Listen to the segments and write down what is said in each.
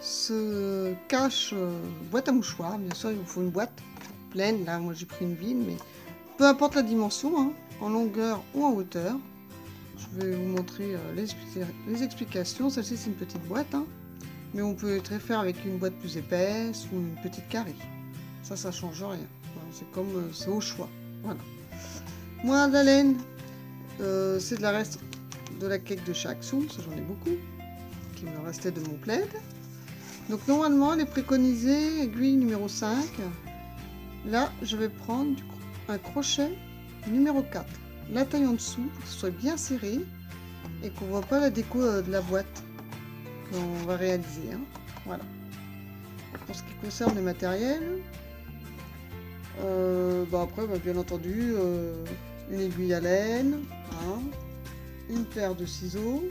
ce cache euh, boîte à mouchoirs, bien sûr il vous faut une boîte pleine, là moi j'ai pris une vide, mais peu importe la dimension, hein, en longueur ou en hauteur. Je vais vous montrer euh, les, explications, celle-ci c'est une petite boîte, hein, mais on peut très faire avec une boîte plus épaisse ou une petite carrée. Ça, ça change rien, c'est comme, euh, c'est au choix, voilà. Moi, la laine, c'est de la reste de la cake de chaque ça j'en ai beaucoup, me restait de mon plaid. Donc normalement, elle est préconisée aiguille numéro 5. Là, je vais prendre un crochet numéro 4. La taille en dessous soit bien serré et qu'on voit pas la déco euh, de la boîte qu'on va réaliser. Hein. Voilà. Pour ce qui concerne le matériel, euh, bah après, bah, bien entendu, euh, une aiguille à laine, hein, une paire de ciseaux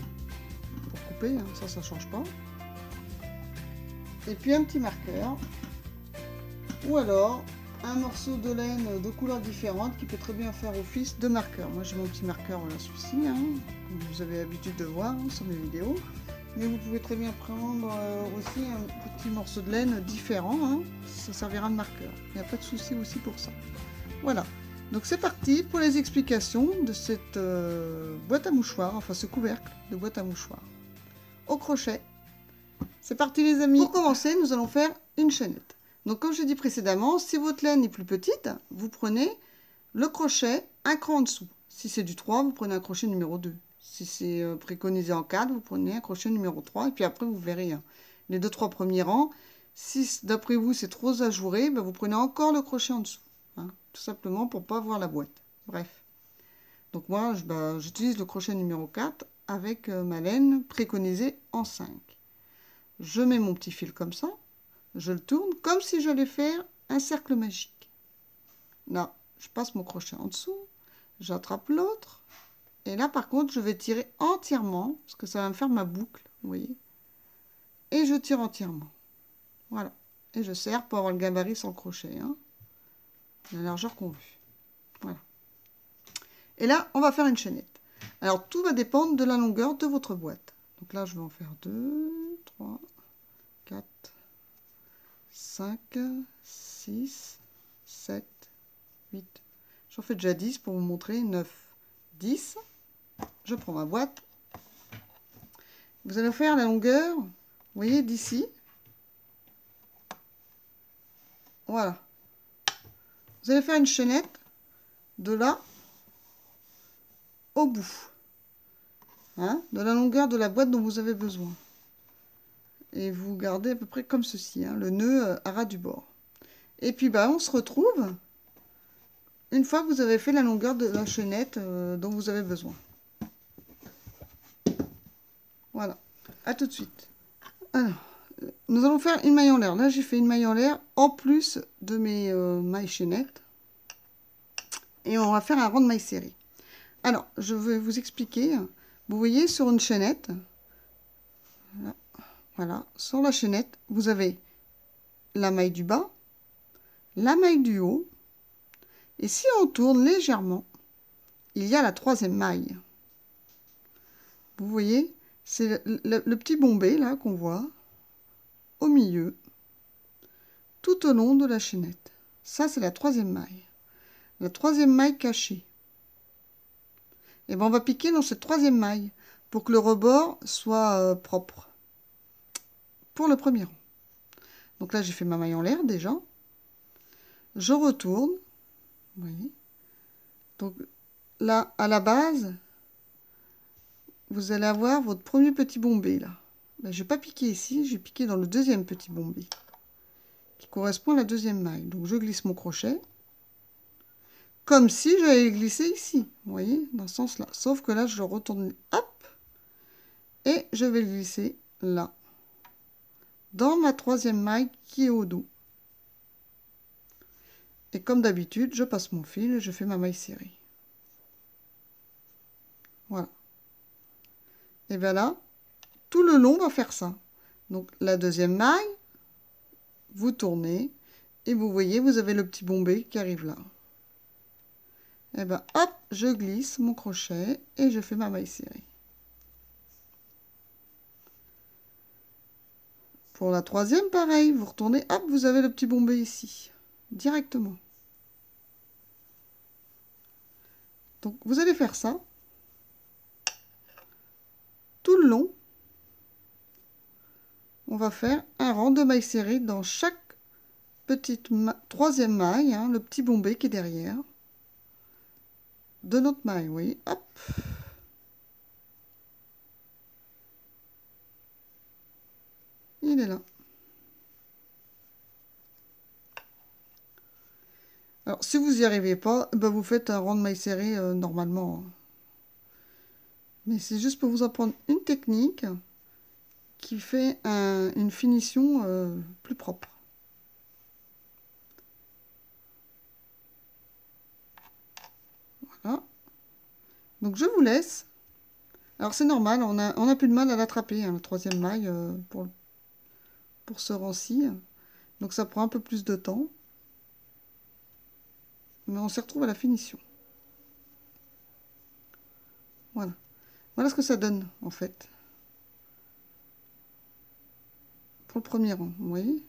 hein, ça, ça change pas et puis un petit marqueur ou alors un morceau de laine de couleurs différentes qui peut très bien faire office de marqueur. Moi j'ai mon petit marqueur, voilà celui-ci, hein, comme vous avez l'habitude de voir hein, sur mes vidéos. Mais vous pouvez très bien prendre euh, aussi un petit morceau de laine différent, hein. ça servira de marqueur. Il n'y a pas de souci aussi pour ça. Voilà, donc c'est parti pour les explications de cette euh, boîte à mouchoirs, enfin ce couvercle de boîte à mouchoirs. Crochet c'est parti les amis Pour commencer, nous allons faire une chaînette. Donc comme je dit précédemment, si votre laine est plus petite, vous prenez le crochet un cran en dessous. Si c'est du 3, vous prenez un crochet numéro 2. Si c'est euh, préconisé en 4, vous prenez un crochet numéro 3. Et puis après, vous verrez hein, les deux trois premiers rangs. Si d'après vous, c'est trop ajouré, ben, vous prenez encore le crochet en dessous. Hein, tout simplement pour pas voir la boîte. Bref. Donc moi, ben, j'utilise le crochet numéro 4 avec euh, ma laine préconisée en 5 je mets mon petit fil comme ça, je le tourne comme si j'allais faire un cercle magique. Là, je passe mon crochet en dessous, j'attrape l'autre, et là par contre je vais tirer entièrement, parce que ça va me faire ma boucle, vous voyez, et je tire entièrement. Voilà, et je serre pour avoir le gabarit sans crochet, hein. la largeur qu'on veut. Voilà. Et là, on va faire une chaînette. Alors tout va dépendre de la longueur de votre boîte. Donc là, je vais en faire deux, 3, 4, 5, 6, 7, 8. J'en fais déjà 10 pour vous montrer. 9, 10. Je prends ma boîte. Vous allez faire la longueur, vous voyez, d'ici. Voilà. Vous allez faire une chaînette de là au bout. Hein, de la longueur de la boîte dont vous avez besoin et vous gardez à peu près comme ceci, hein, le nœud euh, à ras du bord. Et puis bah, on se retrouve une fois que vous avez fait la longueur de la chaînette euh, dont vous avez besoin. Voilà, à tout de suite. Alors, nous allons faire une maille en l'air. Là, j'ai fait une maille en l'air en plus de mes euh, mailles chaînettes. Et on va faire un rond de maille serrée. Alors, je vais vous expliquer. Vous voyez sur une chaînette, voilà, sur la chaînette, vous avez la maille du bas, la maille du haut, et si on tourne légèrement, il y a la troisième maille. Vous voyez, c'est le, petit bombé là qu'on voit au milieu, tout au long de la chaînette. Ça, c'est la troisième maille. La troisième maille cachée. Et bien, on va piquer dans cette troisième maille pour que le rebord soit euh, propre le premier rang. Donc là, j'ai fait ma maille en l'air déjà. Je retourne. Donc là, à la base, vous allez avoir votre premier petit bombé là. là je vais pas piqué ici, j'ai piqué dans le deuxième petit bombé qui correspond à la deuxième maille. Donc je glisse mon crochet comme si j'avais glissé ici, vous voyez, dans ce sens-là. Sauf que là, je retourne, hop, et je vais glisser là dans ma troisième maille qui est au dos. Et comme d'habitude, je passe mon fil et je fais ma maille serrée. Voilà. Et bien là, tout le long, on va faire ça. Donc la deuxième maille, vous tournez et vous voyez, vous avez le petit bombé qui arrive là. Et bien hop, je glisse mon crochet et je fais ma maille serrée. Pour la troisième, pareil, vous retournez, hop, vous avez le petit bombé ici, directement. Donc vous allez faire ça tout le long. On va faire un rang de mailles serrées dans chaque petite troisième maille, hein, le petit bombé qui est derrière de notre maille, oui, hop. Il est là. Alors, si vous n'y arrivez pas, ben vous faites un rang de maille serré euh, normalement. Mais c'est juste pour vous apprendre une technique qui fait une finition euh, plus propre. Voilà. Donc je vous laisse. Alors c'est normal, on a, plus de mal à l'attraper, hein, la troisième maille, euh, pour, pour ce rang-ci. Donc ça prend un peu plus de temps mais on se retrouve à la finition. Voilà. Voilà ce que ça donne, en fait. Pour le premier rang, vous voyez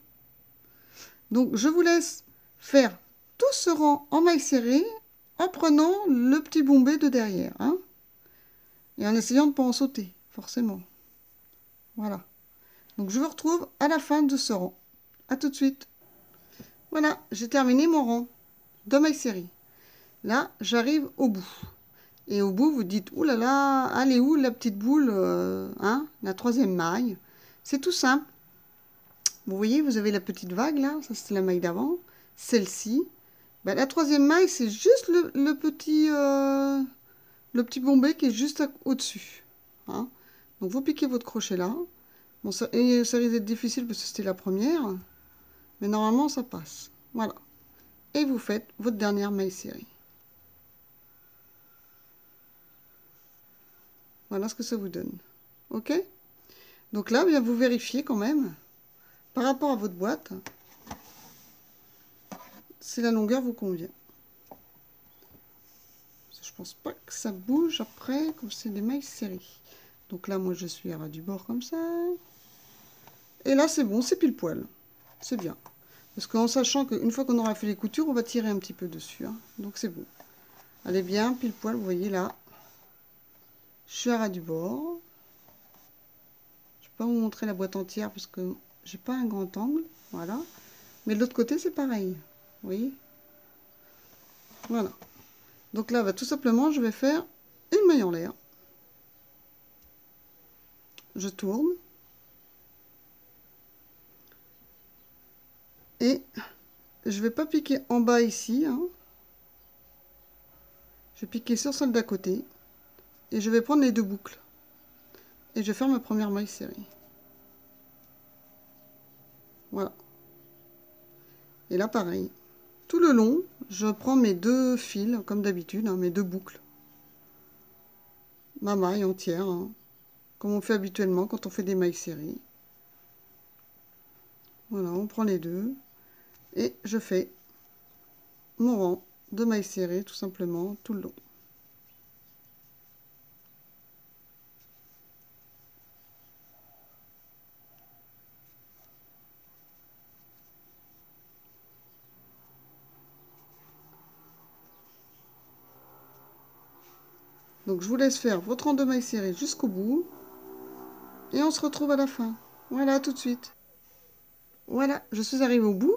Donc, je vous laisse faire tout ce rang en maille serrée en prenant le petit bombé de derrière. Hein et en essayant de ne pas en sauter, forcément. Voilà. Donc, je vous retrouve à la fin de ce rang. A tout de suite. Voilà, j'ai terminé mon rang de maille série. Là, j'arrive au bout. Et au bout, vous dites, oulala, là là, elle où la petite boule, euh, hein, la troisième maille? C'est tout simple. Vous voyez, vous avez la petite vague là, ça c'était la maille d'avant. Celle-ci, ben, la troisième maille, c'est juste le, petit, euh, le bombé qui est juste au-dessus. Hein. Donc vous piquez votre crochet là. Bon, ça risque d'être difficile parce que c'était la première. Mais normalement, ça passe. Voilà et vous faites votre dernière maille série. Voilà ce que ça vous donne. Ok? Donc là, bien vous vérifiez quand même, par rapport à votre boîte, si la longueur vous convient. Je pense pas que ça bouge après, comme c'est des mailles serrées. Donc là, moi, je suis à ras du bord comme ça. Et là, c'est bon, c'est pile poil. C'est bien. Parce qu'en sachant qu'une fois qu'on aura fait les coutures, on va tirer un petit peu dessus. Hein. Donc c'est bon. Allez bien, pile poil, vous voyez là. Je suis à ras du bord. Je vais pas vous montrer la boîte entière parce que j'ai pas un grand angle. Voilà. Mais de l'autre côté, c'est pareil. Voyez Voilà. Donc là, bah, tout simplement, je vais faire une maille en l'air. Je tourne. Et je vais pas piquer en bas ici. Hein. Je vais piquer sur celle d'à côté. Et je vais prendre les deux boucles. Et je vais faire ma première maille serrée. Voilà. Et là, pareil. Le long, je prends mes deux fils, comme d'habitude, hein, mes deux boucles. Ma maille entière, hein, comme on fait habituellement quand on fait des mailles serrées. Voilà, on prend les deux et je fais mon rang de mailles serrées tout simplement tout le long. Donc je vous laisse faire votre rang de mailles serrées jusqu'au bout. Et on se retrouve à la fin. Voilà, tout de suite. Voilà, je suis arrivée au bout.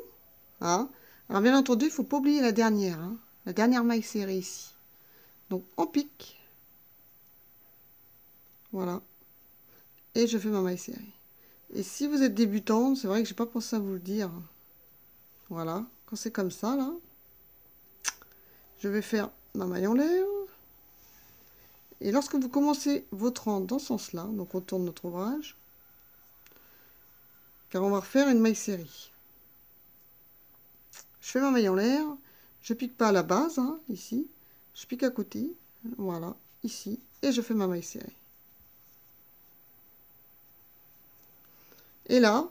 Hein. Alors bien entendu, il faut pas oublier la dernière, hein. la dernière maille serrée ici. Donc on pique. Voilà. Et je fais ma maille serrée. Et si vous êtes débutante, c'est vrai que j'ai pas pensé à vous le dire. Voilà, quand c'est comme ça là, je vais faire ma maille en l'air. Et lorsque vous commencez votre rang dans ce sens-là, donc on tourne notre ouvrage, car on va refaire une maille série. Je fais ma maille en l'air, je pique pas à la base, hein, ici, je pique à côté, voilà, ici, et je fais ma maille serrée. Et là,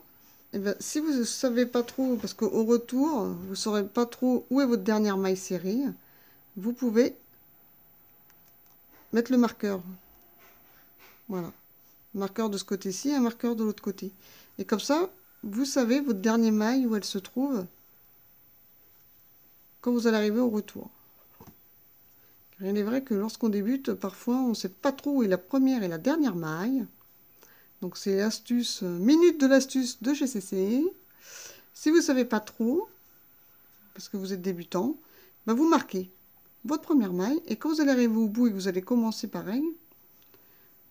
eh ben, si vous ne savez pas trop, parce qu'au retour, vous ne saurez pas trop où est votre dernière maille serrée, vous pouvez mettre le marqueur. Voilà. marqueur de ce côté-ci, un marqueur de l'autre côté. Et comme ça, vous savez votre dernier maille où elle se trouve quand vous allez arriver au retour. il est vrai que lorsqu'on débute, parfois on ne sait pas trop où est la première et la dernière maille. Donc c'est l'astuce, euh, minute de l'astuce de GCC. Si vous ne savez pas trop, parce que vous êtes débutant, bah vous marquez votre première maille et quand vous allez arriver au bout et que vous allez commencer pareil,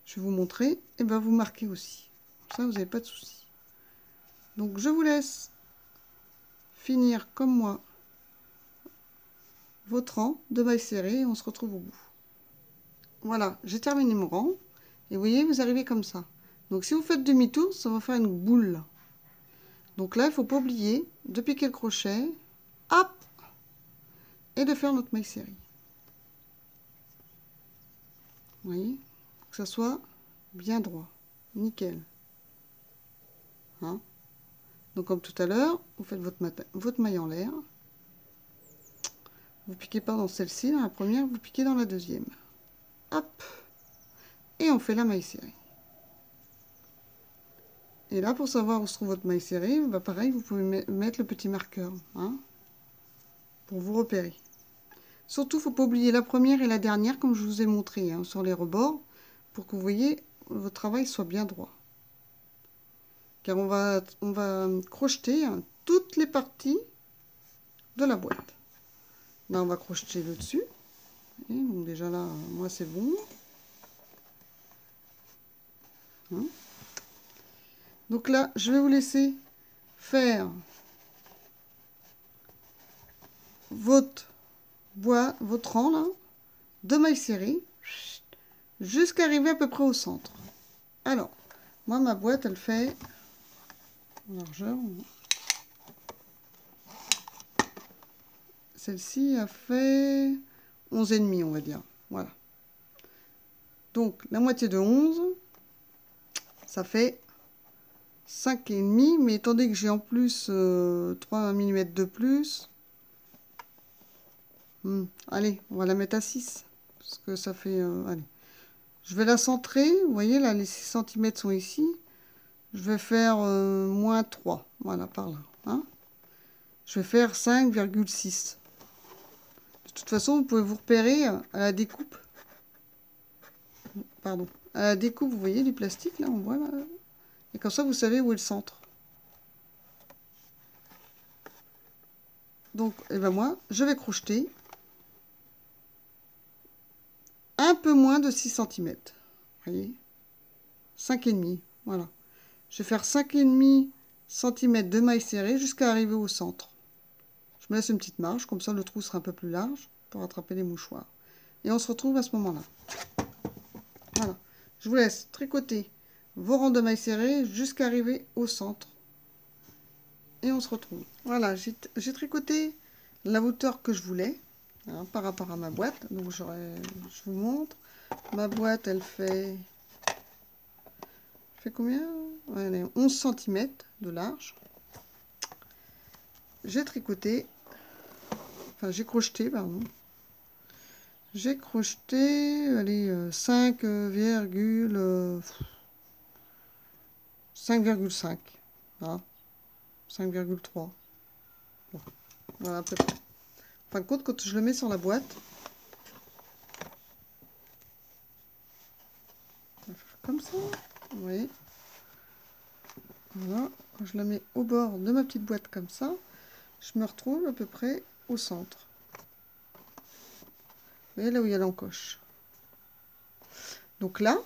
je vais vous montrer, et ben vous marquez aussi. ça, vous n'avez pas de souci. Donc je vous laisse finir comme moi votre rang de mailles serrées et on se retrouve au bout. Voilà, j'ai terminé mon rang. Et vous voyez, vous arrivez comme ça. Donc si vous faites demi-tour, ça va faire une boule. Donc là, il ne faut pas oublier de piquer le crochet, hop, et de faire notre maille serrée. Vous Que ça soit bien droit. Nickel. Hein Donc comme tout à l'heure, vous faites votre, votre maille en l'air. Vous piquez pas dans celle-ci, dans la première, vous piquez dans la deuxième. Hop Et on fait la maille serrée. Et là, pour savoir où se trouve votre maille serrée, bah pareil, vous pouvez mettre le petit marqueur, hein, pour vous repérer. Surtout, faut pas oublier la première et la dernière, comme je vous ai montré, hein, sur les rebords, pour que vous voyez, votre travail soit bien droit. Car on va, on va crocheter hein, toutes les parties de la boîte. Là, on va crocheter le dessus. donc déjà là, moi c'est bon. Hein. donc là, je vais vous laisser faire votre bois, rang là, de mailles serrées, jusqu'à arriver à peu près au centre. Alors, moi ma boîte elle fait largeur. Celle-ci a fait 11,5 on va dire. Voilà. Donc la moitié de 11, ça fait 5,5. Mais attendez que j'ai en plus 3 euh, mm de plus, Hmm. Allez, on va la mettre à 6. Parce que ça fait... Euh. Je vais la centrer. Vous voyez, là, les 6 cm sont ici. Je vais faire euh, moins 3. Voilà, par là. Hein. je vais faire 5,6. De toute façon, vous pouvez vous repérer à la découpe. Pardon. À la découpe, vous voyez, du plastique, là, on voit, là. Et comme ça, vous savez où est le centre. Donc, et eh ben moi, je vais crocheter un peu moins de 6 cm. Vous voyez? 5,5. Voilà. Je vais faire 5,5 cm de maille serrée jusqu'à arriver au centre. Je me laisse une petite marge, comme ça le trou sera un peu plus large pour attraper les mouchoirs. Et on se retrouve à ce moment-là. Voilà. Je vous laisse tricoter vos rangs de maille serrée jusqu'à arriver au centre. Et on se retrouve. Voilà, j'ai tricoté la hauteur que je voulais. Hein, par rapport à ma boîte. Donc je vous montre. Ma boîte, elle fait, fait combien? Elle est 11 cm de large. J'ai tricoté, enfin j'ai crocheté, pardon. J'ai crocheté, allez, 5,5. 5,5. 5,3. Voilà à peu près de compte, quand je le mets sur la boîte, comme ça, voyez. Voilà, quand je la mets au bord de ma petite boîte comme ça, je me retrouve à peu près au centre. Vous voyez là où il y a l'encoche. Donc là,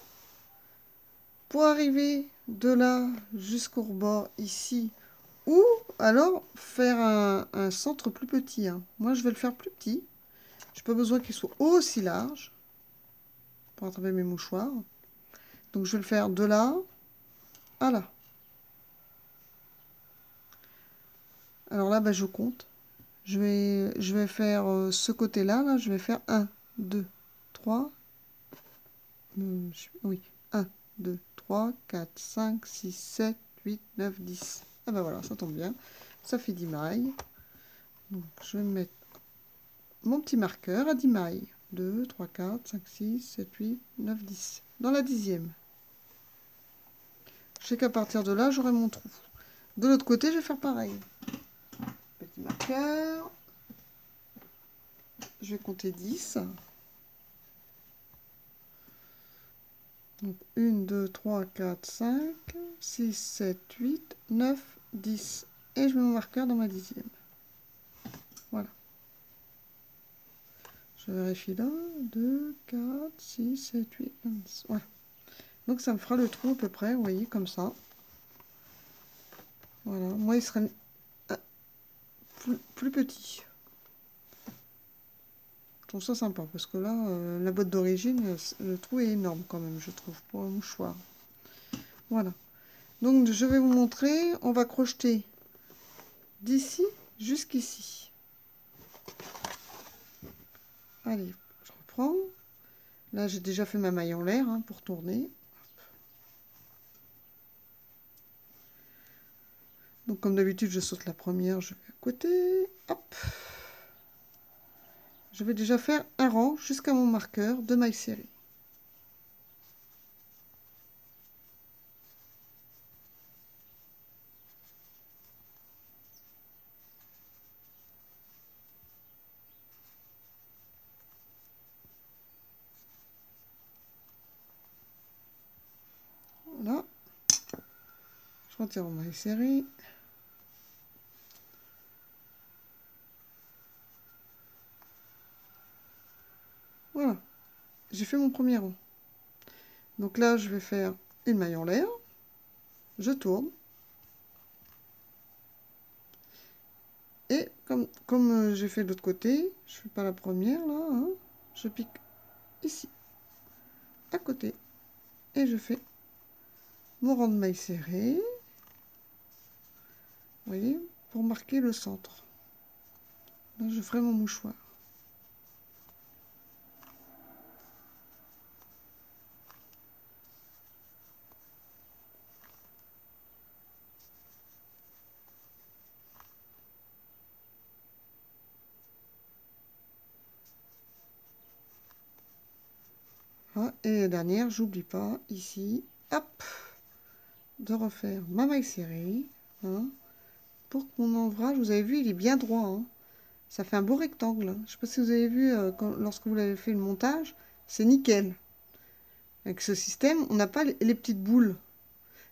pour arriver de là jusqu'au rebord ici, ou alors faire un, centre plus petit. Hein. Moi, je vais le faire plus petit. Je n'ai pas besoin qu'il soit aussi large pour attraper mes mouchoirs. Donc, je vais le faire de là à là. Alors là, bah, je compte. Je vais, faire ce côté-là. Là, je vais faire 1, 2, 3. oui, 1, 2, 3, 4, 5, 6, 7, 8, 9, 10. Ah ben voilà, ça tombe bien. Ça fait 10 mailles. Donc je vais mettre mon petit marqueur à 10 mailles. 2, 3, 4, 5, 6, 7, 8, 9, 10. Dans la dixième. Je sais qu'à partir de là, j'aurai mon trou. De l'autre côté, je vais faire pareil. Petit marqueur. Je vais compter 10. Donc 1, 2, 3, 4, 5, 6, 7, 8, 9, 10. Et je mets mon marqueur dans ma dixième. Voilà. Je vérifie là. 2, 4, 6, 7, 8, 9, 10. Voilà. Donc ça me fera le trou à peu près, vous voyez, comme ça. Voilà. Moi, il serait euh, plus, petit. Je trouve ça sympa parce que là, euh, la boîte d'origine, le trou est énorme quand même, je trouve, pour un mouchoir. Voilà. Donc, je vais vous montrer. On va crocheter d'ici jusqu'ici. Allez, je reprends. Là, j'ai déjà fait ma maille en l'air hein, pour tourner. Donc, comme d'habitude, je saute la première, je vais à côté. Hop. Je vais déjà faire un rang jusqu'à mon marqueur de maille serrée. Voilà. Mon maille serrée. Voilà, j'ai fait mon premier rond. Donc là, je vais faire une maille en l'air. Je tourne. Et comme, comme euh, j'ai fait de l'autre côté, je fais pas la première là, hein, je pique ici, à côté. Et je fais mon rang de maille serré. Vous voyez, pour marquer le centre. Là, je ferai mon mouchoir. et la dernière, j'oublie pas, ici, hop, de refaire ma maille serrée, hein, pour que mon ombrage, vous avez vu, il est bien droit, hein. ça fait un beau rectangle, hein. je sais pas si vous avez vu, euh, lorsque vous l'avez fait le montage, c'est nickel. Avec ce système, on n'a pas les, petites boules.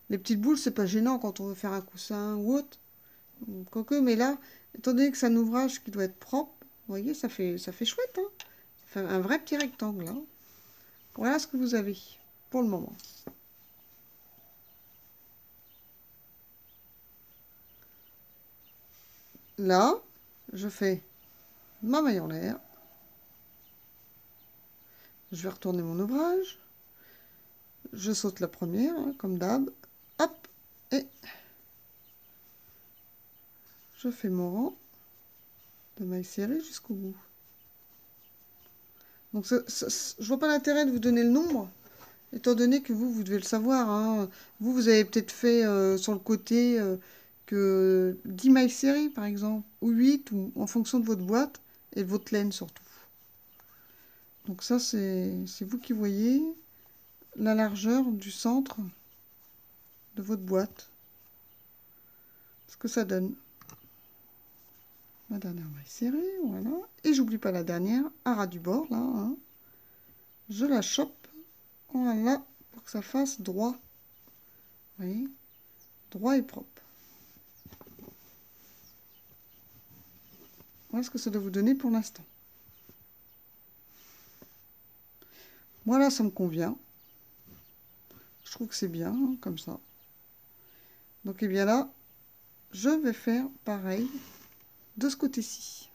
Les petites boules, c'est pas gênant quand on veut faire un coussin ou autre. Quoique, mais là, étant donné que c'est un ouvrage qui doit être propre, vous voyez, ça fait, ça fait chouette. Hein un vrai petit rectangle. Voilà ce que vous avez pour le moment. Là, je fais ma maille en l'air. Je vais retourner mon ouvrage. Je saute la première, hein, comme d'hab. Hop, et je fais mon rang de maille serrée jusqu'au bout. Donc, je je vois pas l'intérêt de vous donner le nombre, étant donné que vous, vous devez le savoir. Hein. Vous, vous avez peut-être fait euh, sur le côté euh, que 10 mailles serrées, par exemple, ou 8, ou en fonction de votre boîte et de votre laine surtout. Donc ça, c'est vous qui voyez la largeur du centre de votre boîte. Ce que ça donne ma dernière maille serrée, voilà. Et j'oublie pas la dernière, à ras du bord, là. Hein. Je la chope, voilà, pour que ça fasse droit. Vous Droit et propre. Voilà ce que ça doit vous donner pour l'instant? Voilà, ça me convient. Je trouve que c'est bien, hein, comme ça. Donc, et eh bien là, je vais faire pareil de ce côté-ci.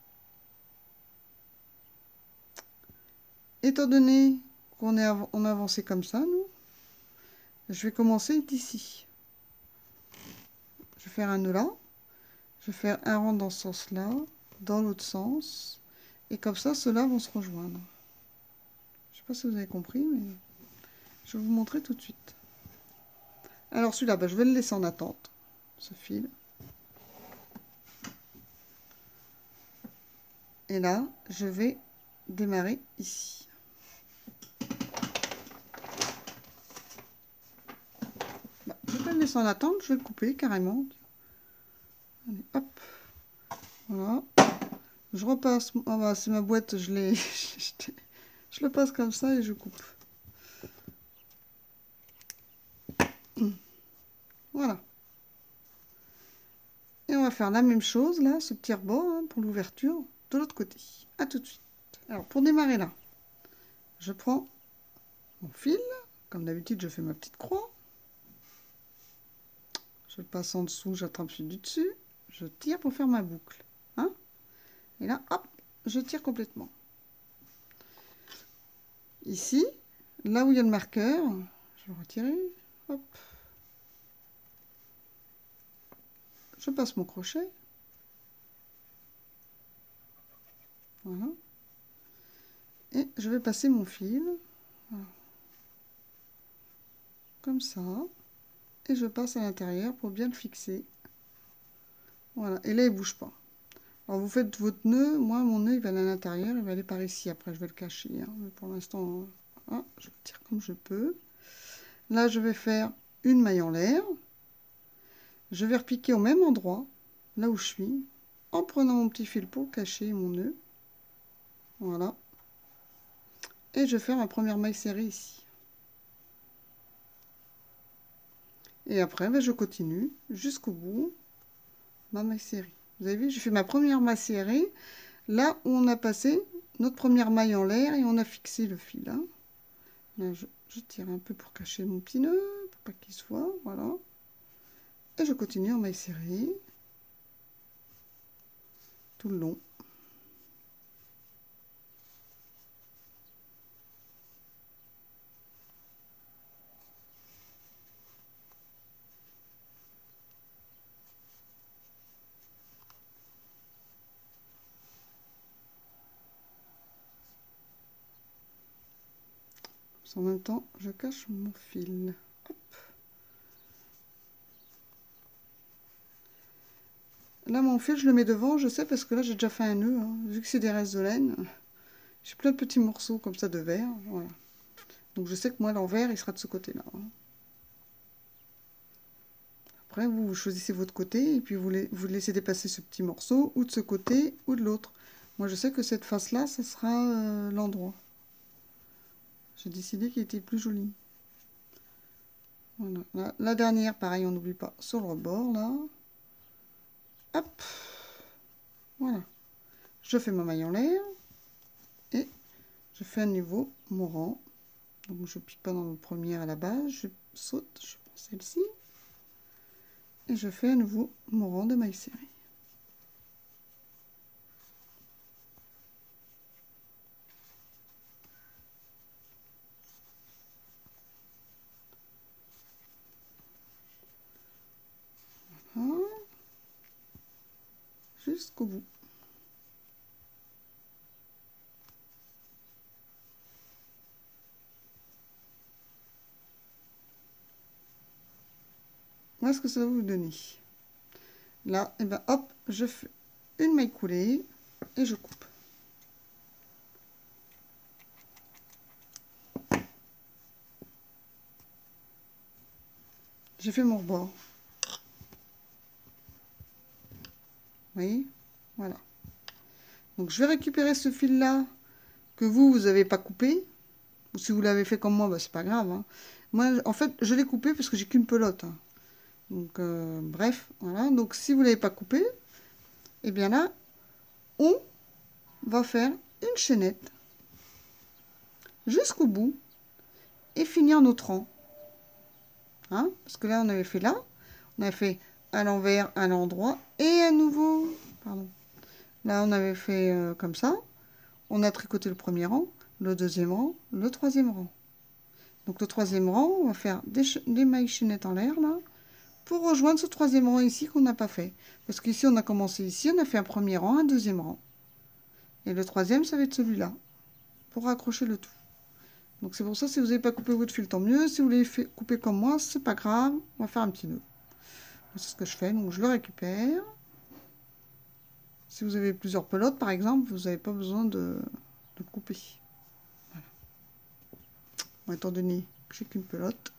Étant donné qu'on est en avancé comme ça, nous, je vais commencer d'ici. Je vais faire un nœud là. Je vais faire un rang dans ce sens-là, dans l'autre sens. Et comme ça, ceux-là vont se rejoindre. Je sais pas si vous avez compris, mais je vais vous montrer tout de suite. Alors celui-là, ben, je vais le laisser en attente, ce fil. Et là, je vais démarrer ici. Bah, je vais le laisser en attente, je vais le couper carrément. Allez, hop. Voilà. Je repasse. Ah bah, c'est ma boîte, je l'ai. je le passe comme ça et je coupe. Voilà. Et on va faire la même chose là, ce petit rebord hein, pour l'ouverture de l'autre côté. A tout de suite. Alors pour démarrer là, je prends mon fil. Comme d'habitude, je fais ma petite croix. Je passe en dessous, j'attrape celui du dessus. Je tire pour faire ma boucle. Et là, hop, je tire complètement. Ici, là où il y a le marqueur, je vais retirer. Hop. Je passe mon crochet. Voilà. Et je vais passer mon fil. Comme ça. Et je passe à l'intérieur pour bien le fixer. Voilà. Et là, il bouge pas. Vous faites votre nœud. Moi, mon nœud, il va aller à l'intérieur. Il va aller par ici. Après, je vais le cacher. Hein. Pour l'instant, hein, je tire comme je peux. Là, je vais faire une maille en l'air. Je vais repiquer au même endroit, là où je suis, en prenant mon petit fil pour cacher mon nœud. Voilà. Et je fais ma première maille serrée ici. Et après, ben, je continue jusqu'au bout ma maille serrée. Vous avez vu, j'ai fait ma première maille serrée là où on a passé notre première maille en l'air et on a fixé le fil. Hein. Là, je, je, tire un peu pour cacher mon petit nœud, pour pas qu'il soit, voilà. Et je continue en maille serrée tout le long. En même temps, je cache mon fil. Là, mon fil, je le mets devant, je sais, parce que là, j'ai déjà fait un nœud. Hein. Vu que c'est des restes de laine, j'ai plein de petits morceaux comme ça de verre. Donc, je sais que moi, l'envers, il sera de ce côté-là. Hein. Après, vous, choisissez votre côté et puis vous, vous laissez dépasser ce petit morceau, ou de ce côté, ou de l'autre. Moi, je sais que cette face-là, ce sera euh, l'endroit. J'ai décidé qu'il était plus joli. Voilà. La, dernière, pareil, on n'oublie pas, sur le rebord, là. Hop. Voilà. Je fais ma maille en l'air. Et je fais à nouveau mon rang. Donc je pique pas dans le premier à la base. Je saute, je prends celle-ci. Et je fais à nouveau mon rang de maille serrée. Jusqu'au bout. Voilà ce que ça va vous donner? Là, et eh ben hop, je fais une maille coulée et je coupe. J'ai fait mon rebord. Voilà. Donc je vais récupérer ce fil-là que vous, vous n'avez pas coupé. Ou si vous l'avez fait comme moi, bah, c'est pas grave. Hein. Moi, en fait, je l'ai coupé parce que j'ai qu'une pelote. Hein. Donc, euh, bref, voilà. Donc, si vous l'avez pas coupé, et eh bien là, on va faire une chaînette jusqu'au bout et finir notre rang. Hein parce que là, on avait fait là, on avait fait à l'envers, à l'endroit, et à nouveau, pardon. Là, on avait fait euh, comme ça. On a tricoté le premier rang, le deuxième rang, le troisième rang. Donc le troisième rang, on va faire des, mailles chaînettes en l'air, là, pour rejoindre ce troisième rang ici qu'on n'a pas fait. Parce qu'ici, on a commencé ici, on a fait un premier rang, un deuxième rang. Et le troisième, ça va être celui-là, pour raccrocher le tout. Donc c'est pour ça, si vous n'avez pas coupé votre fil, tant mieux. Si vous l'avez couper comme moi, c'est pas grave. On va faire un petit nœud. C'est ce que je fais, donc je le récupère. Si vous avez plusieurs pelotes, par exemple, vous n'avez pas besoin de, de couper. Étant donné que j'ai qu'une pelote.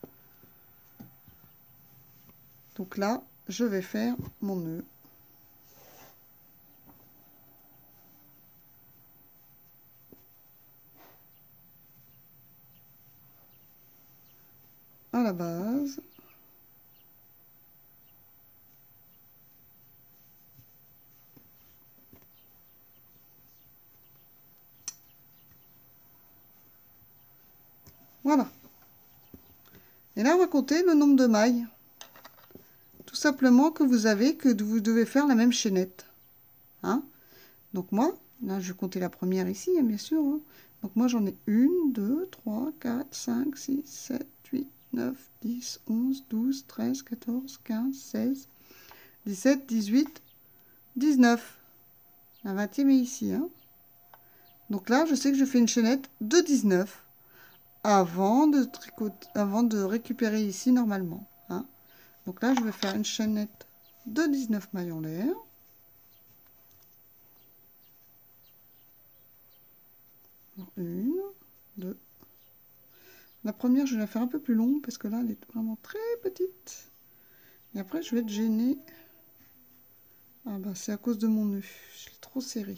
Donc là, je vais faire mon nœud. à la base Voilà. Et là, on va compter le nombre de mailles. Tout simplement que vous avez, que vous devez faire la même chaînette. Hein Donc moi, là, je vais compter la première ici, hein, bien sûr. Hein. Donc moi, j'en ai 1, 2, 3, 4, 5, 6, 7, 8, 9, 10, 11, 12, 13, 14, 15, 16, 17, 18, 19. La 20e est ici. Donc là, je sais que je fais une chaînette de 19 avant de, tricoter, avant de récupérer ici normalement. Hein. Donc là, je vais faire une chaînette de 19 mailles en l'air. Une, deux. La première, je vais la faire un peu plus longue parce que là, elle est vraiment très petite. Et après, je vais être gênée. Ah bah, c'est à cause de mon nœud. Je l'ai trop serré.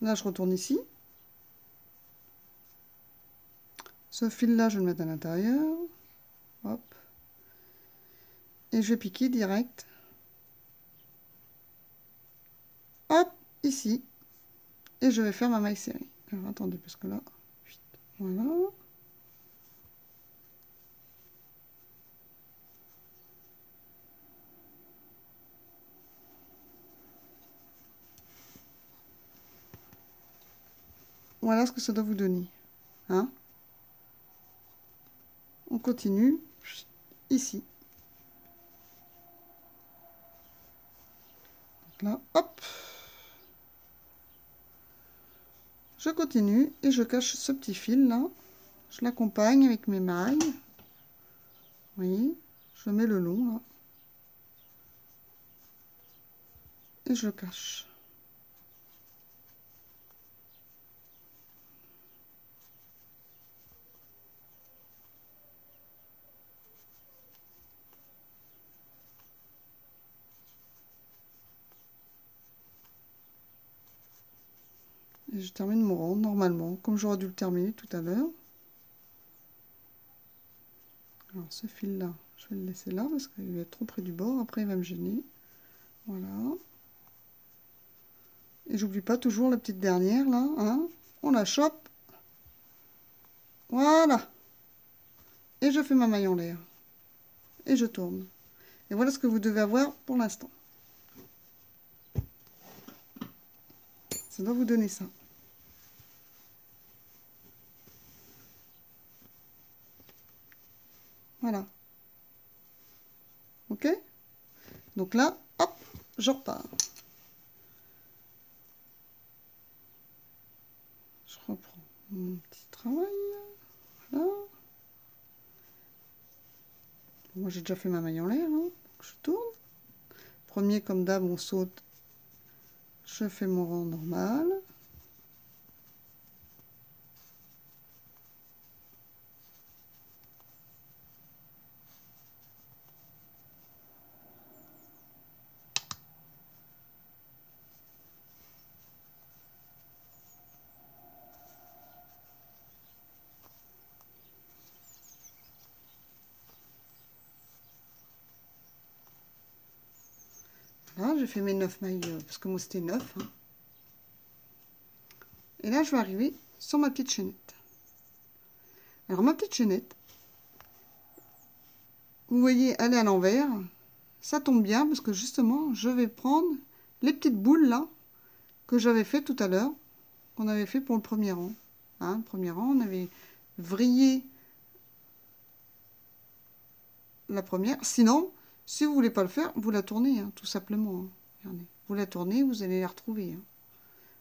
Là, je retourne ici. Ce fil-là, je vais le mettre à l'intérieur. Hop. Et je vais piquer direct. Hop, ici. Et je vais faire ma maille serrée. Alors, attendez, parce que là, voilà. Voilà ce que ça doit vous donner. Hein On continue ici. là, hop. Je continue et je cache ce petit fil là. Je l'accompagne avec mes mailles. Voyez, je mets le long là. Et je cache. Et je termine mon rang normalement, comme j'aurais dû le terminer tout à l'heure. Alors ce fil là, je vais le laisser là parce qu'il va être trop près du bord, après il va me gêner. Voilà. Et j'oublie pas toujours la petite dernière là, hein. On la chope. Voilà. Et je fais ma maille en l'air. Et je tourne. Et voilà ce que vous devez avoir pour l'instant. Ça doit vous donner ça. Voilà. Ok? Donc là, hop, je repars. Je reprends mon petit travail. Voilà. Moi, j'ai déjà fait ma maille en l'air. Hein. Je tourne. Premier, comme d'hab, on saute. Je fais mon rang normal. Fait mes 9 mailles, euh, parce que moi c'était 9. Hein. Et là, je vais arriver sur ma petite chaînette. Alors, ma petite chaînette, vous voyez, elle est à l'envers. Ça tombe bien, parce que justement, je vais prendre les petites boules là, que j'avais fait tout à l'heure, qu'on avait fait pour le premier rang. Hein, le premier rang, on avait vrillé la première. Sinon, si vous voulez pas le faire, vous la tournez, hein, tout simplement. Vous la tournez, vous allez la retrouver. Hein.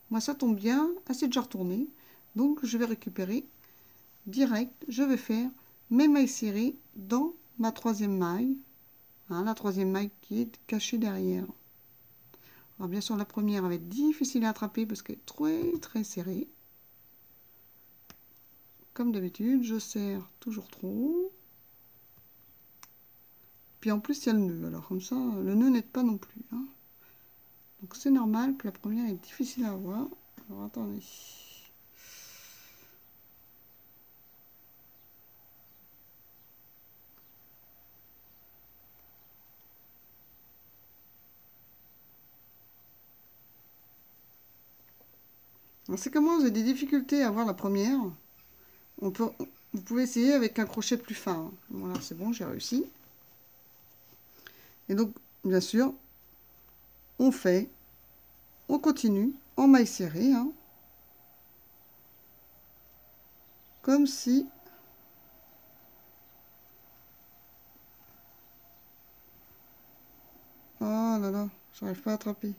Moi, ça tombe bien. assez c'est déjà retourné. Donc, je vais récupérer direct, je vais faire mes mailles serrées dans ma troisième maille. Hein, la troisième maille qui est cachée derrière. Alors bien sûr, la première va être difficile à attraper parce qu'elle est très très serrée. Comme d'habitude, je serre toujours trop. Puis en plus, il y a le nœud. Alors comme ça, le nœud n'aide pas non plus. Hein. Donc c'est normal que la première est difficile à avoir. Alors attendez. C'est comment vous avez des difficultés à avoir la première? On peut, vous pouvez essayer avec un crochet plus fin. Voilà, c'est bon, j'ai réussi. Et donc, bien sûr, on fait, on continue en maille serrée, hein. comme si Oh là là, j'arrive pas à attraper.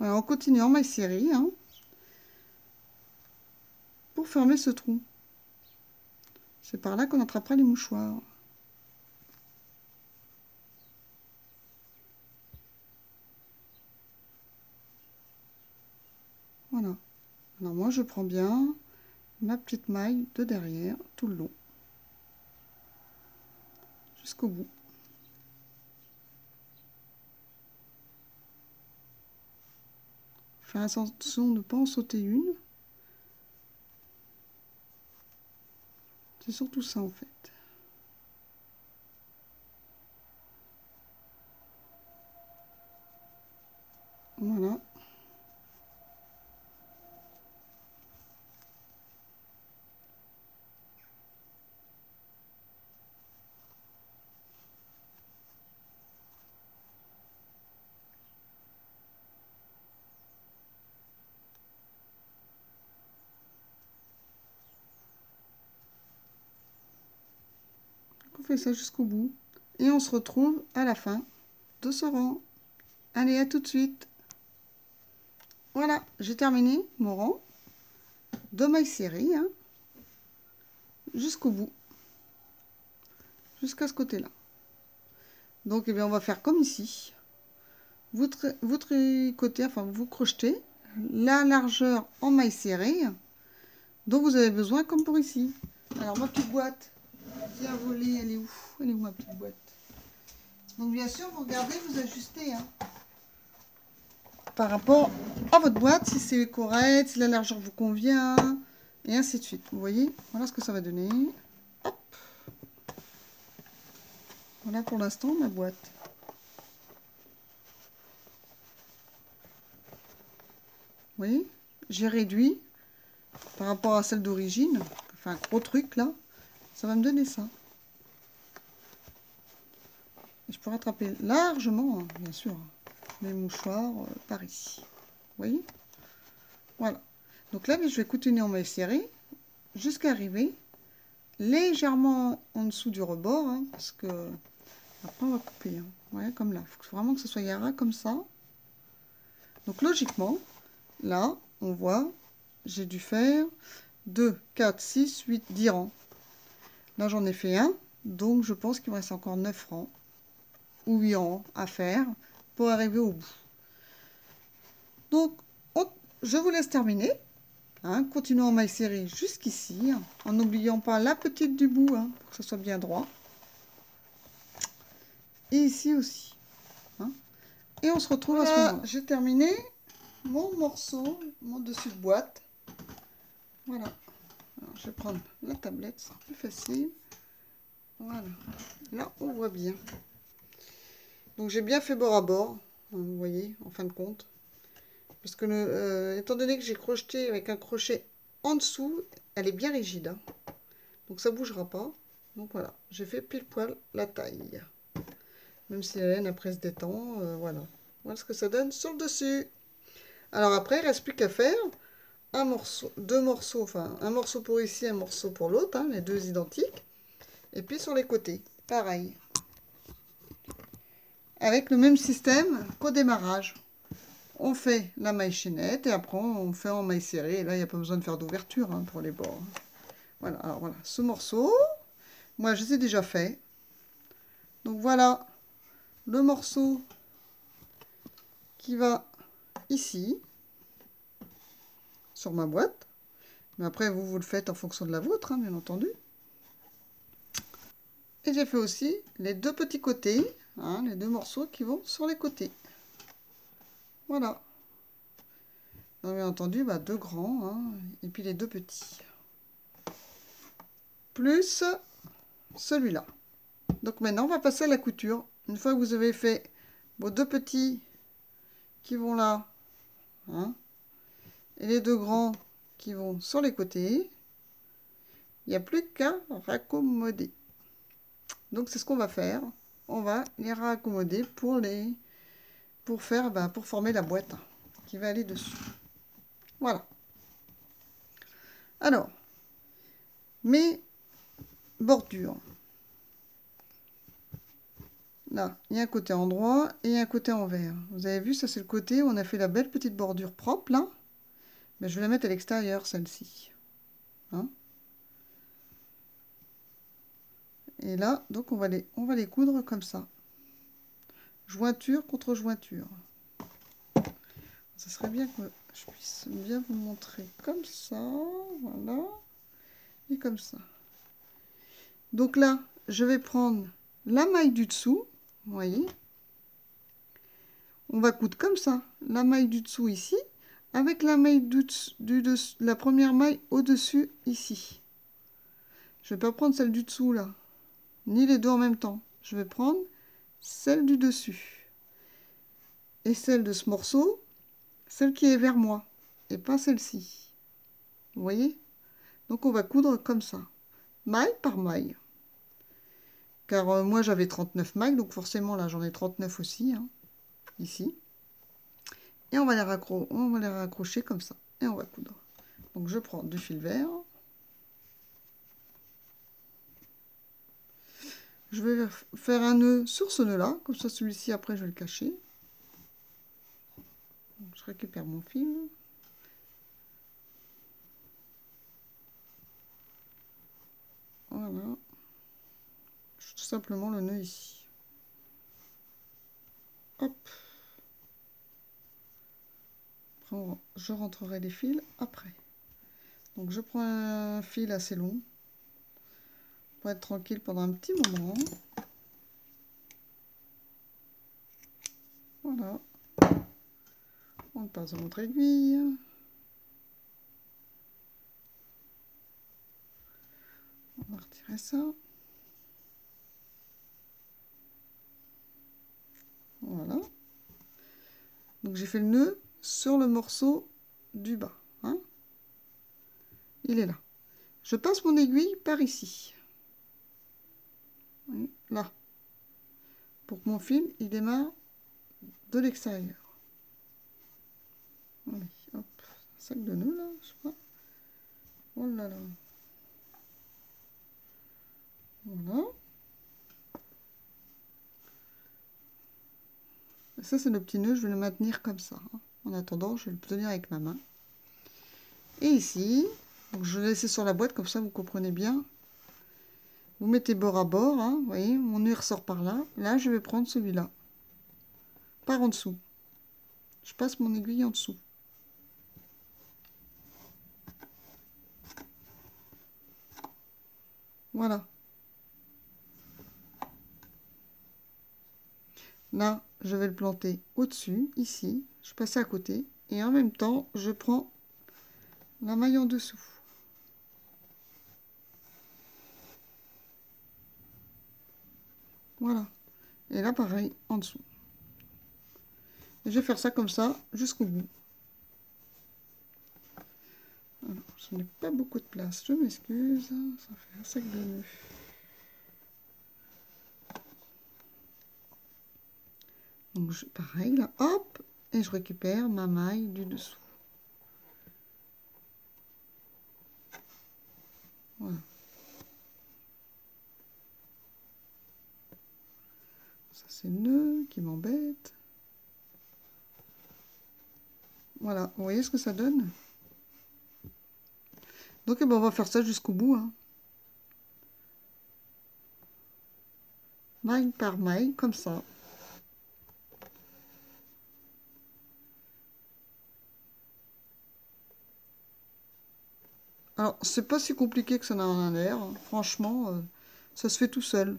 On continue en maille serrée, hein, pour fermer ce trou. C'est par là qu'on attrapera les mouchoirs. Voilà. Moi, je prends bien ma petite maille de derrière, tout le long, jusqu'au bout. Faire attention de ne pas en sauter une. C'est surtout ça en fait. Voilà. Ça jusqu'au bout. Et on se retrouve à la fin de ce rang. Allez, à tout de suite. Voilà, j'ai terminé mon rang de mailles serrées hein, jusqu'au bout, jusqu'à ce côté-là. Donc, eh bien, on va faire comme ici. Vous, vous tricotez, enfin, vous crochetez la largeur en mailles serrées dont vous avez besoin, comme pour ici. Alors, ma petite boîte, Tiens, volé, elle est où Elle est où ma petite boîte? Donc bien sûr, vous regardez, vous ajustez. Hein, par rapport à votre boîte, si c'est correct, si la largeur vous convient, et ainsi de suite. Vous voyez? Voilà ce que ça va donner. Hop Voilà pour l'instant ma boîte. Voyez? J'ai réduit par rapport à celle d'origine. Enfin, gros truc là. Ça va me donner ça. je peux rattraper largement, hein, bien sûr, mes mouchoirs euh, par ici. Vous voyez? Voilà. Donc là, je vais continuer en maille serrée jusqu'à arriver légèrement en dessous du rebord, hein, parce que après on va couper. Hein. comme là. Il faut vraiment que ce soit ras comme ça. Donc logiquement, là, on voit, j'ai dû faire 2, 4, 6, 8, 10 rangs. Là, j'en ai fait un. Donc, je pense qu'il me reste encore 9 rangs ou 8 rangs à faire pour arriver au bout. Donc, je vous laisse terminer. Hein, continuons maille serrée jusqu'ici, en n'oubliant pas la petite du bout, hein, pour que ce soit bien droit. Et ici aussi. Hein. Et on se retrouve à ce moment J'ai terminé mon morceau, mon dessus de boîte. Voilà je vais prendre la tablette, c'est plus facile. Voilà. Là, on voit bien. Donc, j'ai bien fait bord à bord, hein, vous voyez, en fin de compte. Parce que, euh, étant donné que j'ai crocheté avec un crochet en dessous, elle est bien rigide. Hein. Donc, ça bougera pas. Donc, voilà. J'ai fait pile poil la taille. Même si la laine après se détend, euh, voilà. Voilà ce que ça donne sur le dessus. Alors, après, il reste plus qu'à faire un morceau, deux morceaux, enfin un morceau pour ici, un morceau pour l'autre, hein, les deux identiques. Et puis sur les côtés, pareil. Avec le même système qu'au démarrage. On fait la maille chaînette et après on fait en maille serrée. Là, il n'y a pas besoin de faire d'ouverture hein, pour les bords. Voilà, alors voilà, ce morceau, moi je les ai déjà fait. Donc voilà le morceau qui va ici, sur ma boîte. Mais après, vous, vous le faites en fonction de la vôtre, hein, bien entendu. Et j'ai fait aussi les deux petits côtés, hein, les deux morceaux qui vont sur les côtés. Voilà. bien entendu, bah, deux grands, hein, et puis les deux petits. Plus celui-là. Donc maintenant, on va passer à la couture. Une fois que vous avez fait vos deux petits qui vont là, et les deux grands qui vont sur les côtés, il n'y a plus qu'à raccommoder. Donc c'est ce qu'on va faire. On va les raccommoder pour les pour faire bah, pour former la boîte qui va aller dessus. Voilà. Alors, mes bordures. Là, il y a un côté endroit et un côté envers. Vous avez vu, ça c'est le côté où on a fait la belle petite bordure propre là. Je vais la mettre à l'extérieur, celle-ci. Hein et là, donc on va, les, on va les coudre comme ça. Jointure contre jointure. Ça serait bien que je puisse bien vous montrer comme ça. Voilà. Et comme ça. Donc là, je vais prendre la maille du dessous. Vous voyez On va coudre comme ça. La maille du dessous ici avec la maille du, du la première maille au-dessus ici. Je vais pas prendre celle du dessous là, ni les deux en même temps. Je vais prendre celle du dessus et celle de ce morceau, celle qui est vers moi et pas celle-ci. Vous voyez? Donc on va coudre comme ça, maille par maille. Car euh, moi j'avais 39 mailles, donc forcément là j'en ai 39 aussi, hein, ici. Et on va, les raccrocher comme ça. Et on va coudre. Donc je prends du fil vert. Je vais faire un nœud sur ce nœud-là. Comme ça, celui-ci, après, je vais le cacher. je récupère mon fil. Voilà. Tout simplement le nœud ici. Hop je rentrerai les fils après. Donc je prends un fil assez long pour être tranquille pendant un petit moment. Voilà. On passe dans notre aiguille. On va retirer ça. Voilà. Donc j'ai fait le nœud sur le morceau du bas. Hein. Il est là. Je passe mon aiguille par ici. Là. Pour que mon fil, il démarre de l'extérieur. Hop. Un sac de nœuds, là, je crois. Oh là là. Voilà. ça, c'est le petit nœud, je vais le maintenir comme ça. Hein. En attendant, je vais le tenir avec ma main. Et ici, je vais laisser sur la boîte, comme ça vous comprenez bien. Vous mettez bord à bord, hein, vous voyez, mon nœud ressort par là. Là, je vais prendre celui-là. Par en dessous. Je passe mon aiguille en dessous. Voilà. Là, je vais le planter au-dessus, ici je passe à côté et en même temps je prends la maille en dessous. Voilà. Et là pareil en dessous. Je vais faire ça comme ça jusqu'au bout. Alors je n'ai pas beaucoup de place. Je m'excuse. Ça fait un sac de donc je, pareil là hop et je récupère ma maille du dessous. Voilà. Ça c'est le nœud qui m'embête. Voilà, vous voyez ce que ça donne? Donc eh ben, on va faire ça jusqu'au bout. Hein. Maille par maille, comme ça. Alors, c'est pas si compliqué que ça n'a l'air. Franchement, euh, ça se fait tout seul.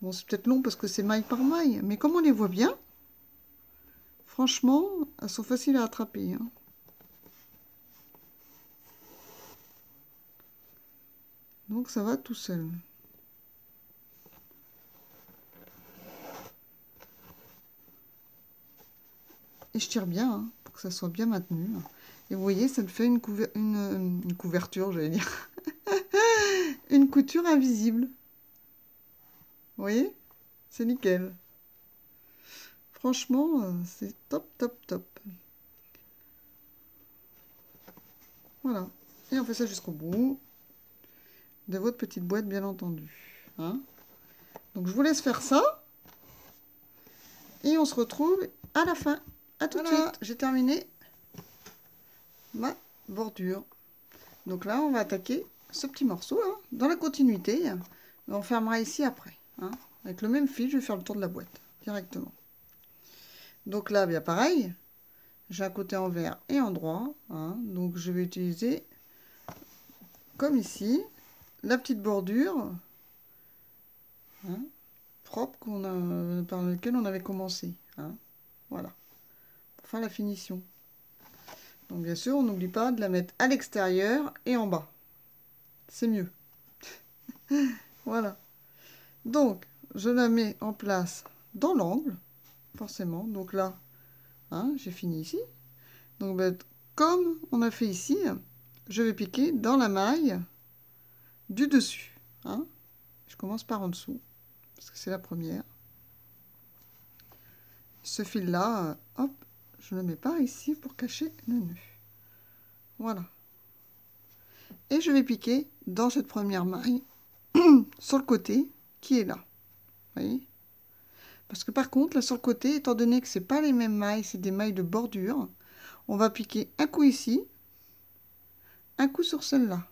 Bon, c'est peut-être long parce que c'est maille par maille, mais comme on les voit bien, franchement, elles sont faciles à attraper. Hein. Donc ça va tout seul. Et je tire bien, hein, pour que ça soit bien maintenu. Et vous voyez, ça me fait une, une couverture, j'allais dire. une couture invisible. Vous voyez? C'est nickel. Franchement, euh, c'est top, top, top. Voilà. Et on fait ça jusqu'au bout de votre petite boîte, bien entendu. Hein? Donc, je vous laisse faire ça. Et on se retrouve à la fin. À tout de suite. J'ai terminé ma bordure. Donc là, on va attaquer ce petit morceau hein, dans la continuité. On fermera ici après. Hein. Avec le même fil, je vais faire le tour de la boîte directement. Donc là, bien pareil, j'ai un côté envers et en droit. Hein. donc je vais utiliser, comme ici, la petite bordure propre qu'on a, par laquelle on avait commencé. voilà, pour faire la finition. Bien sûr, on n'oublie pas de la mettre à l'extérieur et en bas. C'est mieux. voilà. Donc, je la mets en place dans l'angle, forcément. Donc là, hein, j'ai fini ici. Donc, ben, comme on a fait ici, je vais piquer dans la maille du dessus. Hein. Je commence par en dessous, parce que c'est la première. Ce fil-là, hop, je le mets par ici pour cacher le nœud. Voilà. Et je vais piquer dans cette première maille sur le côté qui est là. voyez? Parce que par contre, là sur le côté, étant donné que c'est pas les mêmes mailles, c'est des mailles de bordure, on va piquer un coup ici, un coup sur celle-là,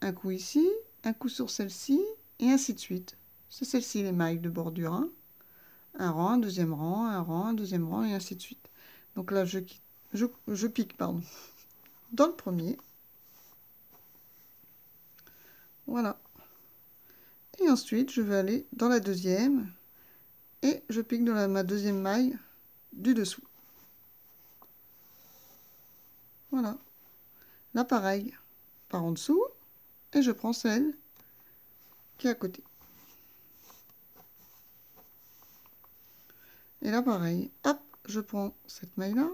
un coup ici, un coup sur celle-ci, et ainsi de suite. C'est celle-ci les mailles de bordure. Hein. un rang, un deuxième rang, un rang, un deuxième rang, et ainsi de suite. Donc là, je, je, pique pardon, dans le premier. Voilà. Et ensuite, je vais aller dans la deuxième et je pique dans la, ma deuxième maille du dessous. Voilà. Là, pareil, par en dessous et je prends celle qui est à côté. Et là, pareil, hop, je prends cette maille-là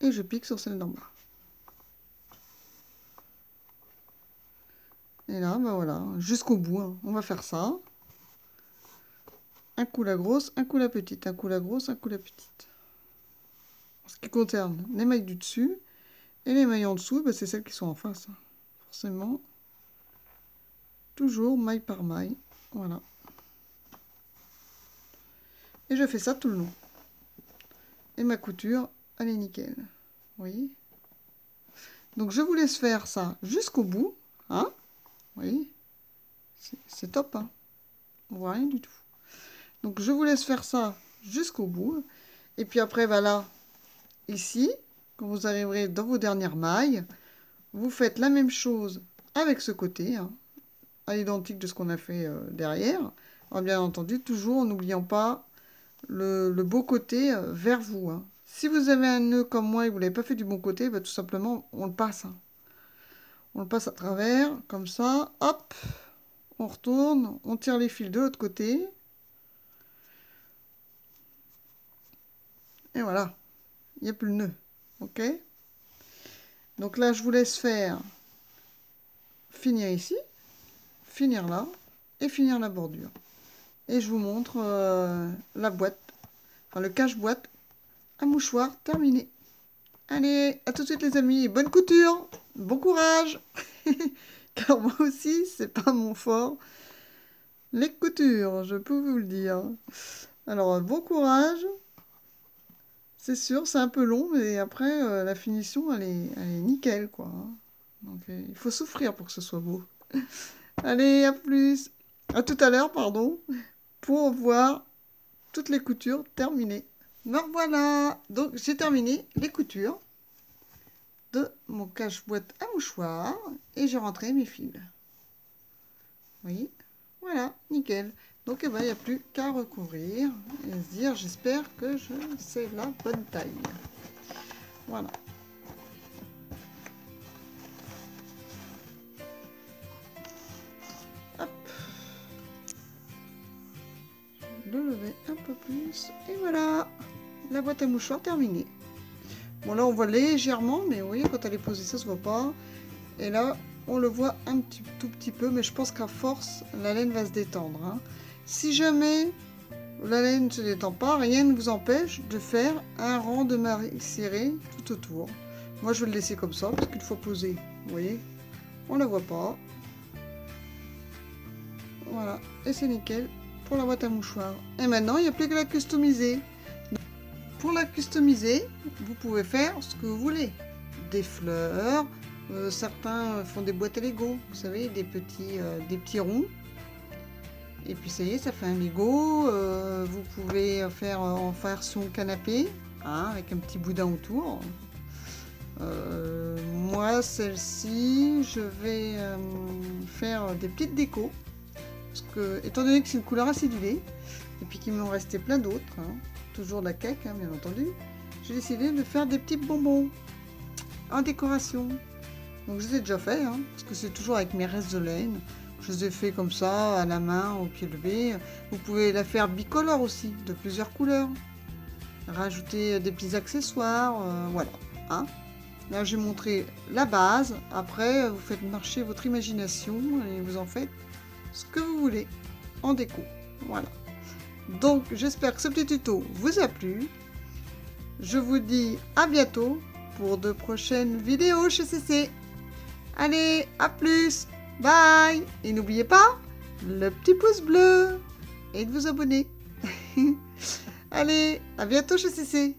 et je pique sur celle d'en bas. Et là, ben voilà, jusqu'au bout, hein. on va faire ça. Un coup la grosse, un coup la petite, un coup la grosse, un coup la petite. Ce qui concerne les mailles du dessus et les mailles en dessous, ben c'est celles qui sont en face. Hein. Forcément, toujours maille par maille. Voilà. Et je fais ça tout le long. Ma couture, elle est nickel. Donc je vous laisse faire ça jusqu'au bout. Hein c'est top. Hein On voit rien du tout. Donc, je vous laisse faire ça jusqu'au bout. Et puis après, voilà, ici, quand vous arriverez dans vos dernières mailles, vous faites la même chose avec ce côté, hein, à l'identique de ce qu'on a fait euh, derrière. bien entendu, toujours en n'oubliant pas le, beau côté euh, vers vous. Hein. Si vous avez un nœud comme moi et que vous ne l'avez pas fait du bon côté, bah, tout simplement, on le passe. Hein. On le passe à travers, comme ça. Hop, on retourne, on tire les fils de l'autre côté. Et voilà, il n'y a plus le nœud. Ok? Donc là, je vous laisse faire finir ici, finir là, et finir la bordure. Et je vous montre euh, la boîte, enfin le cache-boîte à mouchoir terminé. Allez, à tout de suite les amis, bonne couture bon courage Car moi aussi, c'est pas mon fort. Les coutures, je peux vous le dire. Alors, bon courage. C'est sûr, c'est un peu long, mais après, euh, la finition, elle est, elle est nickel, quoi. Donc, euh, il faut souffrir pour que ce soit beau. Allez, à plus. À tout à l'heure, pardon, pour voir toutes les coutures terminées. Me voilà. Donc, j'ai terminé les coutures de mon cache-boîte à mouchoir et j'ai rentré mes fils. Voyez Voilà, nickel. Donc, eh ben, il n'y a plus qu'à recouvrir et se dire, j'espère que je c'est la bonne taille. Voilà. Le lever un peu plus. Et voilà. La boîte à mouchoirs terminée. Bon, là, on voit légèrement, mais vous voyez, quand elle est posée, ça se voit pas. Et là, on le voit un petit, tout petit peu, mais je pense qu'à force, la laine va se détendre. hein. Si jamais la laine ne se détend pas, rien ne vous empêche de faire un rang de marée serré tout autour. Moi, je vais le laisser comme ça, parce qu'une fois posé, vous voyez, on la voit pas. Voilà, et c'est nickel pour la boîte à mouchoirs. Et maintenant, il n'y a plus que la customiser. Pour la customiser, vous pouvez faire ce que vous voulez. Des fleurs, euh, certains font des boîtes à Lego, vous savez, des petits, euh, des petits ronds. Et puis ça y est, ça fait un Lego. Euh, vous pouvez faire en version canapé, hein, avec un petit boudin autour. Moi, celle-ci, je vais faire des petites décos. Parce que, étant donné que c'est une couleur acidulée, et puis qu'il m'en restait plein d'autres, hein, toujours de la cake, hein, bien entendu, j'ai décidé de faire des petits bonbons en décoration. Donc je les ai déjà fait, hein, parce que c'est toujours avec mes restes de laine. Je les ai fait comme ça, à la main, au pied levé. Vous pouvez la faire bicolore aussi, de plusieurs couleurs. Rajouter des petits accessoires, euh, voilà. Là, j'ai montré la base. Après, vous faites marcher votre imagination et vous en faites ce que vous voulez en déco. Voilà. Donc, j'espère que ce petit tuto vous a plu. Je vous dis à bientôt pour de prochaines vidéos chez CC. Allez, à plus Bye Et n'oubliez pas le petit pouce bleu et de vous abonner. Allez, à bientôt chez CC